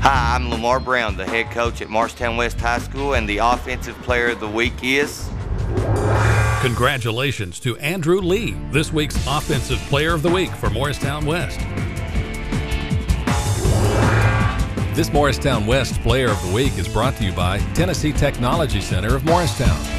Hi, I'm Lamar Brown, the head coach at Morristown West High School, and the offensive player of the week is. Congratulations to Andrew Lee, this week's Offensive Player of the Week for Morristown West. This Morristown West Player of the Week is brought to you by Tennessee Technology Center of Morristown.